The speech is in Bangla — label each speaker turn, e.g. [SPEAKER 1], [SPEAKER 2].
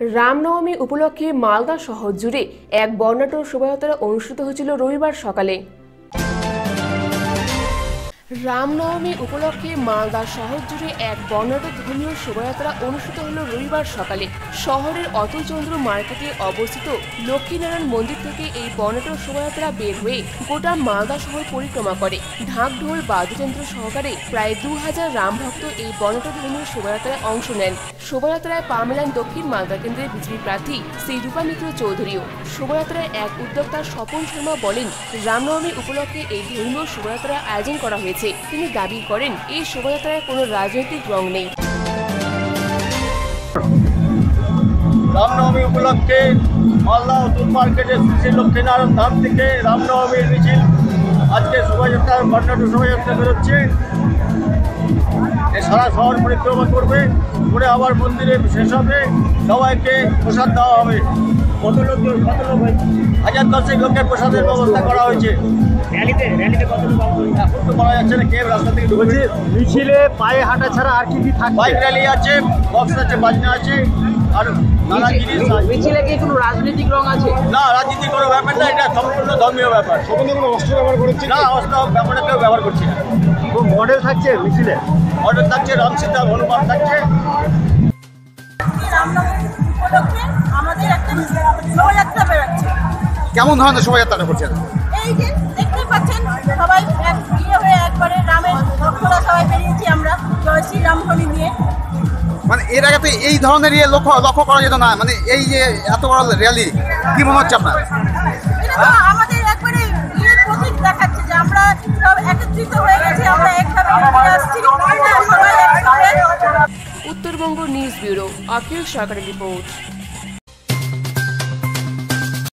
[SPEAKER 1] রামনবমী উপলক্ষে মালদা শহর জুড়ে এক বর্ণাঢ্য শোভাযাত্রা অনুষ্ঠিত হয়েছিল রবিবার সকালে। রামনবমী উপলক্ষে মালদা শহর জুড়ে এক বর্ণাঢ্য ধর্মীয় শোভাযাত্রা অনুষ্ঠিত হল রবিবার সকালে। শহরের অতুলচন্দ্র মার্কেটে অবস্থিত লক্ষ্মীনারায়ণ মন্দির থেকে এই বর্ণাঢ্য শোভাযাত্রা বের হয়ে গোটা মালদা শহর পরিক্রমা করে। ঢাক ঢোল, বাদ্যযন্ত্র সহকারে প্রায় দু হাজার রামভক্ত এই বর্ণাঢ্য ধর্মীয় শোভাযাত্রায় অংশ নেন। শোভাযাত্রায় পা মেলান দক্ষিণ মালদা কেন্দ্রের বিজেপি প্রার্থী শ্রী রূপা মিত্র চৌধুরীও। শোভাযাত্রায় এক উদ্যোক্তা স্বপন শর্মা বলেন, রামনবমী উপলক্ষে এই ধর্মীয় শোভাযাত্রার আয়োজন করা হয়েছে। তিনি দাবি করেন, এই শোভাযাত্রায় কোনো রাজনৈতিক রং নেই।
[SPEAKER 2] রামনবমী উপলক্ষে মালদা অতুল মার্কেটে শ্রী লক্ষ্মীনারায়ণ ধাম থেকে রামনবমীর মিছিল আজকে শোভাযাত্রা বর্ণাঢ্য শোভাযাত্রা বেরোচ্ছে। সারা শহর পরিক্রমা করবে করে আবার মন্দিরে শেষ হবে, সবাইকে প্রসাদ দেওয়া হবে। কত লোক কত লোক হয়েছে? হাজার দশেক লোকের প্রসাদের ব্যবস্থা করা হয়েছে। থেকে
[SPEAKER 3] মিছিলে পায়ে হাঁটা ছাড়া আর কি কি থাকবে?
[SPEAKER 2] বাইক র্যালি আছে বক্স আছে বাজনা আছে আর নানা জিনিস
[SPEAKER 4] মিছিলে কি কোনো রাজনৈতিক রং আছে?
[SPEAKER 2] না রাজনীতি কোনো ব্যাপার না এটা সম্পূর্ণ ধর্মীয় ব্যাপার।
[SPEAKER 3] সেখানে কোনো অস্ত্র ব্যবহার করেছে
[SPEAKER 2] না অস্ত্র ব্যাপারে কেউ ব্যবহার করছি না।
[SPEAKER 3] মডেল থাকছে মিছিলে?
[SPEAKER 2] অর্ডার থাকছে রাম সীতা হনুমান থাকছে।
[SPEAKER 5] আমাদের একটা শোভাযাত্রা বেরোচ্ছে।
[SPEAKER 3] কেমন ধরনের শোভাযাত্রাটা করছেন?
[SPEAKER 5] এই যে সবাই এক ইয়ে হয়ে একবারে রামের ভক্তরা সবাই বেরিয়েছি আমরা জয় শ্রী রামধ্বনি নিয়ে
[SPEAKER 3] মানে এর আগে তো এই ধরনের ইয়ে লক্ষ্য লক্ষ্য করা যেত না মানে এই যে এত বড় র্যালি কি মনে হচ্ছে আপনার?
[SPEAKER 5] আমাদের একবারে ইয়ের প্রতীক দেখাচ্ছে যে আমরা সব একত্রিত হয়ে গেছি আমরা একসাথে আসছি।
[SPEAKER 1] উত্তরবঙ্গ নিউজ ব্যুরো অখিল সরকারের রিপোর্ট।